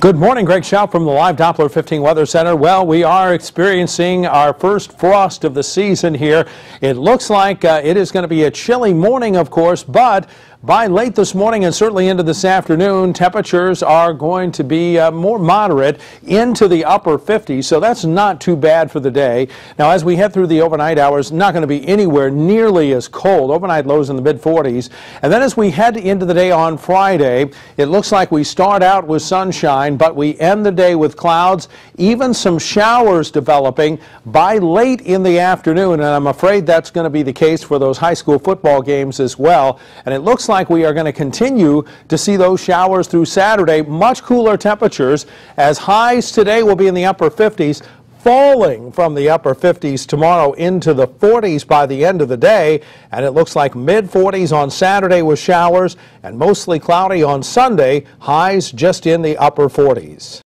Good morning, Greg Schaub from the Live Doppler 15 Weather Center. Well, we are experiencing our first frost of the season here. It looks like uh, it is going to be a chilly morning, of course, but by late this morning and certainly into this afternoon, temperatures are going to be uh, more moderate into the upper 50s, so that's not too bad for the day. Now, as we head through the overnight hours, not going to be anywhere nearly as cold. Overnight lows in the mid 40s. And then as we head into the day on Friday, it looks like we start out with sunshine, but we end the day with clouds, even some showers developing by late in the afternoon. And I'm afraid that's going to be the case for those high school football games as well. And it looks like we are going to continue to see those showers through Saturday. Much cooler temperatures as highs today will be in the upper 50s falling from the upper 50s tomorrow into the 40s by the end of the day. And it looks like mid 40s on Saturday with showers and mostly cloudy on Sunday, highs just in the upper 40s.